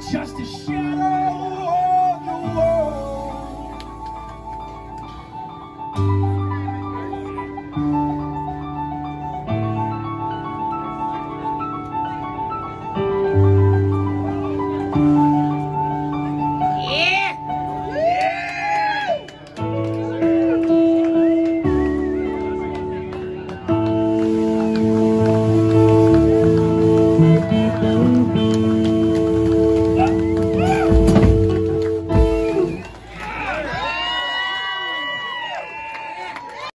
just a shadow.